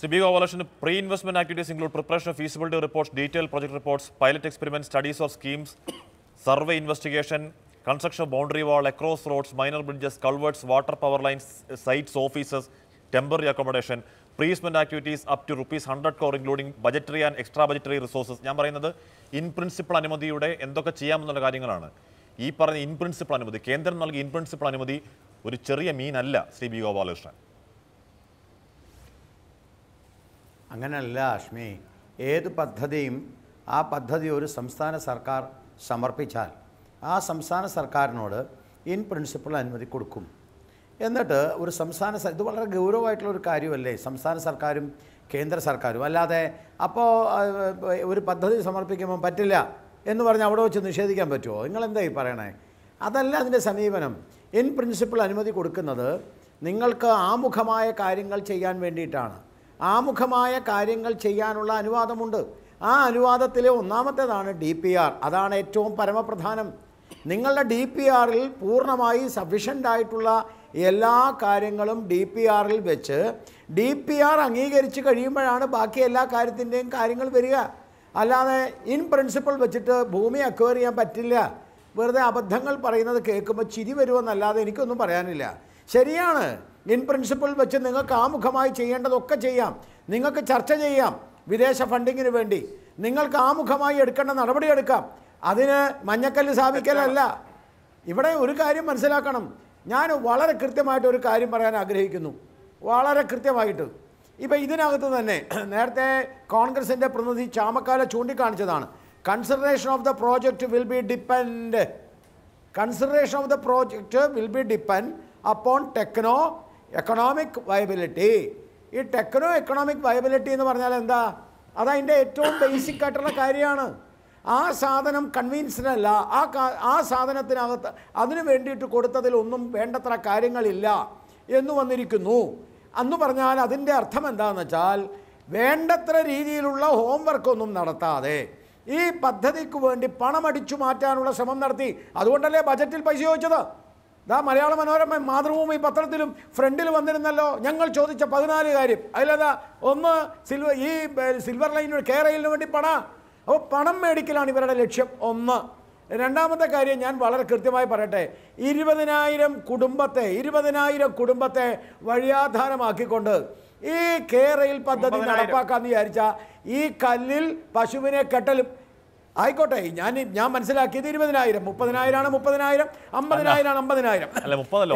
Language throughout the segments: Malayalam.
സിബിഗ evaluation pre investment activities include preparation of feasibility reports detail project reports pilot experiment studies of schemes survey investigation construction boundary wall across roads minor bridges culverts water power lines sites offices temporary accommodation പ്രീസ്മെന്റ് activities up to rupees hundred crore including budgetary and extra budgetary resources ഞാൻ പറയുന്നത് ഇൻ പ്രിൻസിപ്പിൾ അനുമതിയുടെ എന്തൊക്കെ ചെയ്യാമെന്നുള്ള കാര്യങ്ങളാണ്. ഈ പറഞ്ഞ ഇൻ പ്രിൻസിപ്പിൾ അനുമതി കേന്ദ്രം നൽകിയ ഇൻ പ്രിൻസിപ്പിൾ അനുമതി ഒരു ചെറിയ മീനല്ല ശ്രീ ബി ഗോപാലകൃഷ്ണൻ അങ്ങനല്ല അഷ്മി ഏത് പദ്ധതിയും ആ പദ്ധതി ഒരു സംസ്ഥാന സർക്കാർ സമർപ്പിച്ചാൽ ആ സംസ്ഥാന സർക്കാരിനോട് ഇൻ പ്രിൻസിപ്പിൾ അനുമതി കൊടുക്കും. എന്നിട്ട് ഒരു സംസ്ഥാന ഇത് വളരെ ഗൗരവമായിട്ടുള്ള ഒരു കാര്യമല്ലേ? സംസ്ഥാന സർക്കാരും കേന്ദ്ര സർക്കാരും. അല്ലാതെ അപ്പോൾ ഒരു പദ്ധതി സമർപ്പിക്കുമ്പോൾ പറ്റില്ല എന്ന് പറഞ്ഞ് അവിടെ വെച്ച് നിഷേധിക്കാൻ പറ്റുമോ നിങ്ങളെന്താ ഈ പറയണേ? അതല്ല അതിന്റെ സമീപനം. ഇൻ പ്രിൻസിപ്പിൾ അനുമതി കൊടുക്കുന്നത് നിങ്ങൾക്ക് ആമുഖമായ കാര്യങ്ങൾ ചെയ്യാൻ വേണ്ടിയിട്ടാണ്. ആമുഖമായ കാര്യങ്ങൾ ചെയ്യാനുള്ള അനുവാദമുണ്ട്. ആ അനുവാദത്തിലെ ഒന്നാമത്തേതാണ് ഡി പി ആർ അതാണ് ഏറ്റവും പരമപ്രധാനം. നിങ്ങളുടെ ഡി പി ആറിൽ പൂർണമായി സഫീഷ്യന്റ് ആയിട്ടുള്ള എല്ലാ കാര്യങ്ങളും ഡി പി ആറിൽ വെച്ച് ഡി പി ആർ അംഗീകരിച്ച് കഴിയുമ്പോഴാണ് ബാക്കി എല്ലാ കാര്യത്തിന്റെയും കാര്യങ്ങൾ വരിക. അല്ലാതെ ഇൻ പ്രിൻസിപ്പിൾ വെച്ചിട്ട് ഭൂമി അക്വയർ ചെയ്യാൻ പറ്റില്ല. വെറുതെ അബദ്ധങ്ങൾ പറയുന്നത് കേൾക്കുമ്പോൾ ചിരി വരുമെന്നല്ലാതെ എനിക്കൊന്നും പറയാനില്ല. ശരിയാണ്. ഇൻ പ്രിൻസിപ്പിൾ വെച്ച് നിങ്ങൾക്ക് ആമുഖമായി ചെയ്യേണ്ടതൊക്കെ ചെയ്യാം. നിങ്ങൾക്ക് ചർച്ച ചെയ്യാം. വിദേശ ഫണ്ടിങ്ങിന് വേണ്ടി. നിങ്ങൾക്ക് ആമുഖമായി എടുക്കേണ്ട നടപടി എടുക്കാം. അതിന് മഞ്ഞക്കല്ല് സ്ഥാപിക്കലല്ല. ഇവിടെ ഒരു കാര്യം മനസ്സിലാക്കണം. ഞാൻ വളരെ കൃത്യമായിട്ട് ഒരു കാര്യം പറയാൻ ആഗ്രഹിക്കുന്നു. വളരെ കൃത്യമായിട്ട്. ഇപ്പം ഇതിനകത്ത് തന്നെ നേരത്തെ കോൺഗ്രസിന്റെ പ്രതിനിധി Chamakkala ചൂണ്ടിക്കാണിച്ചതാണ്. Consideration of the project will be depend consideration of the project will be depend upon techno economic viability ഈ ടെക്നോ എക്കണോമിക് വയബിലിറ്റി എന്ന് പറഞ്ഞാൽ എന്താ? അതതിന്റെ ഏറ്റവും ബേസിക് ആയിട്ടുള്ള കാര്യമാണ്. ആ സാധനം കൺവീൻസ്ഡ് അല്ല. ആ ആ സാധനത്തിനകത്ത് അതിന് വേണ്ടിയിട്ട് കൊടുത്തതിലൊന്നും വേണ്ടത്ര കാര്യങ്ങളില്ല എന്ന് വന്നിരിക്കുന്നു. അന്ന് പറഞ്ഞാൽ അതിന്റെ അർത്ഥം എന്താണെന്ന് വെച്ചാൽ വേണ്ടത്ര രീതിയിലുള്ള ഹോംവർക്ക് ഒന്നും നടത്താതെ ഈ പദ്ധതിക്ക് വേണ്ടി പണമടിച്ചു മാറ്റാനുള്ള ശ്രമം നടത്തി. അതുകൊണ്ടല്ലേ ബജറ്റിൽ പൈസ ചോദിച്ചത്? ദാ മലയാള മനോരമ മാതൃഭൂമി പത്രത്തിലും ഫ്രണ്ടിൽ വന്നിരുന്നല്ലോ ഞങ്ങൾ ചോദിച്ച പതിനാല് കാര്യം. അതിലതാ ഒന്ന് സിൽവർ ഈ സിൽവർ ലൈനിന് കേരളിന് വേണ്ടി പണ. അപ്പോൾ പണം മേടിക്കലാണ് ഇവരുടെ ലക്ഷ്യം. ഒന്ന്. രണ്ടാമത്തെ കാര്യം ഞാൻ വളരെ കൃത്യമായി പറയട്ടെ. ഇരുപതിനായിരം കുടുംബത്തെ ഇരുപതിനായിരം കുടുംബത്തെ വഴിയാധാരമാക്കിക്കൊണ്ട് ഈ കേരയിൽ പദ്ധതി നടപ്പാക്കാമെന്ന് വിചാരിച്ച ഈ കല്ലിൽ പശുവിനെ കെട്ടലും ആയിക്കോട്ടെ ഞാൻ ഞാൻ മനസ്സിലാക്കിയത് ഇരുപതിനായിരം. മുപ്പതിനായിരമാണ് മുപ്പതിനായിരം അമ്പതിനായിരമാണ് അമ്പതിനായിരം.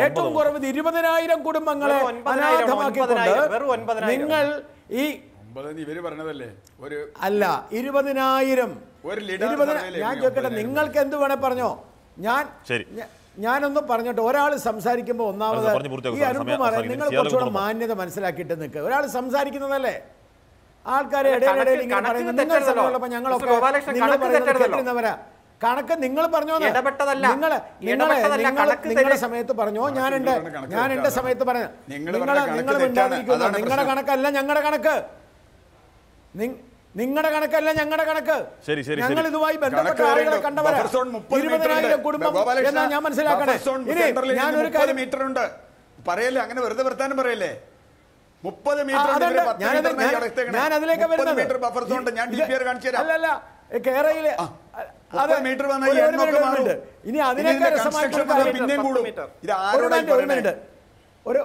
ഏറ്റവും. കുറവ് ഇരുപതിനായിരം കുടുംബങ്ങളെ അനാഥമാക്കിക്കൊണ്ട്. നിങ്ങൾ ഈ അല്ല ഇരുപതിനായിരം. ഞാൻ ചോദിക്കട്ടെ? നിങ്ങൾക്ക് എന്ത് വേണേ പറഞ്ഞോ. ഞാൻ ഞാനൊന്ന് പറഞ്ഞോട്ടെ ഒരാൾ സംസാരിക്കുമ്പോൾ ഒന്നാമത് ഈ അവസാനിക്കുന്നു. നിങ്ങൾ കുറച്ചുകൂടെ മാന്യത മനസ്സിലാക്കിയിട്ട് നിൽക്കുക ഒരാൾ സംസാരിക്കുന്നതല്ലേ? ആൾക്കാരെ കണക്ക് പറയുന്നത് നിങ്ങൾ ഞങ്ങളൊക്കെ കണക്ക് പറഞ്ഞോ നിങ്ങൾ നിങ്ങൾ നിങ്ങൾ നിങ്ങൾ കണക്ക് നിങ്ങളുടെ സമയത്ത് പറഞ്ഞോ. ഞാനുണ്ട് ഞാൻ എന്റെ സമയത്ത് പറഞ്ഞു നിങ്ങൾ നിങ്ങൾ. മിണ്ടാതിരിക്കുന്നു നിങ്ങളുടെ കണക്കല്ല ഞങ്ങളുടെ കണക്ക്. നിങ്ങളുടെ കണക്കല്ല ഞങ്ങളുടെ കണക്ക്. ശരി, ശരി, ഞങ്ങൾ ഇതുമായി ബന്ധപ്പെട്ട ആളുകളെ. കണ്ടവരാ. ബഫർ സോൺ 30 മീറ്റർ ഇരുപതിനായിരം കുടുംബം എന്നാ ഞാൻ മനസ്സിലാക്കണേ ബഫർ സോൺ ഇനി സെൻട്രലിൽ നിന്ന് ഞാനൊരു കാര്യം മീറ്റർ ഉണ്ട്. പറയല്ലേ അങ്ങനെ വെറുതെ വർത്താനം പറയല്ലേ? മുപ്പത് മീറ്റർ ഞാൻ- അതിലേക്ക് മീറ്റർ ബഫർ സോൺ ഞാൻ ഡി പി ആർ കാണിച്ചു തരാം അല്ലല്ല കേരളയിലെ അതെ മീറ്റർ ഇനി അതിനേക്കാൾ ഇതിന്റെ രസമായിട്ടുള്ള പിന്നെയും കൂടും. ഇത് ഒരു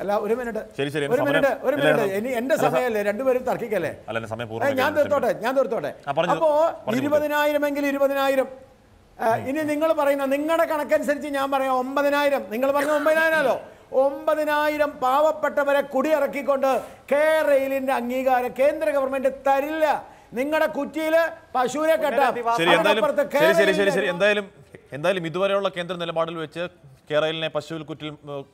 അല്ല ഒരു മിനിറ്റ് ശരി, ശരി, ഒരു മിനിറ്റ് ഒരു ഇല്ല, മിനിറ്റ് ഇല്ല, ഇനി എന്റെ അല്ല, സമയമല്ലേ? രണ്ടുപേരും തർക്കിക്കല്ലേ? സമയം പൂർണമായി ഞാൻ. തീർത്തോട്ടെ ഞാൻ തീർത്തോട്ടെ. അപ്പോ ഇരുപതിനായിരം എങ്കിൽ ഇരുപതിനായിരം. ഇനി നിങ്ങൾ പറയുന്ന നിങ്ങളുടെ കണക്കനുസരിച്ച് ഞാൻ പറയാം ഒമ്പതിനായിരം. നിങ്ങൾ പറഞ്ഞ ഒമ്പതിനായിരമല്ലോ ഒമ്പതിനായിരം പാവപ്പെട്ടവരെ കുടിയിറക്കിക്കൊണ്ട് കെ റെയിലിന്റെ അംഗീകാരം കേന്ദ്ര ഗവൺമെന്റ് തരില്ല. നിങ്ങളുടെ കുറ്റിയിൽ പശുവിനെ കെട്ടാം. ശരി എന്തായാലും ശരി ശരി ശരി ശരി. എന്തായാലും എന്തായാലും ഇതുവരെയുള്ള കേന്ദ്ര നിലപാടിൽ വെച്ച് കേരളിനെ പശുവിൽ കുറ്റിൽ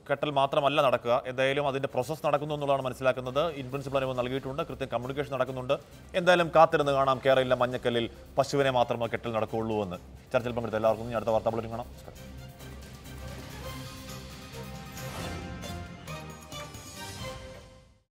കെട്ടൽ മാത്രമല്ല നടക്കുക. എന്തായാലും അതിന്റെ പ്രോസസ്സ് നടക്കുന്നു എന്നുള്ളതാണ് മനസ്സിലാക്കുന്നത്. ഇൻപ്രിൻസിപ്പൽ അനുഭവം നൽകിയിട്ടുണ്ട്. കൃത്യം കമ്മ്യൂണിക്കേഷൻ നടക്കുന്നുണ്ട്. എന്തായാലും കാത്തിരുന്ന് കാണാം കേരളിലെ മഞ്ഞക്കല്ലിൽ പശുവിനെ മാത്രമേ കെട്ടൽ നടക്കുകയുള്ളൂ എന്ന്. ചർച്ചയിൽ പങ്കെടുത്ത എല്ലാവർക്കും ഇനി അടുത്ത വാർത്താ ബുള്ളറ്റിൻ കാണാം.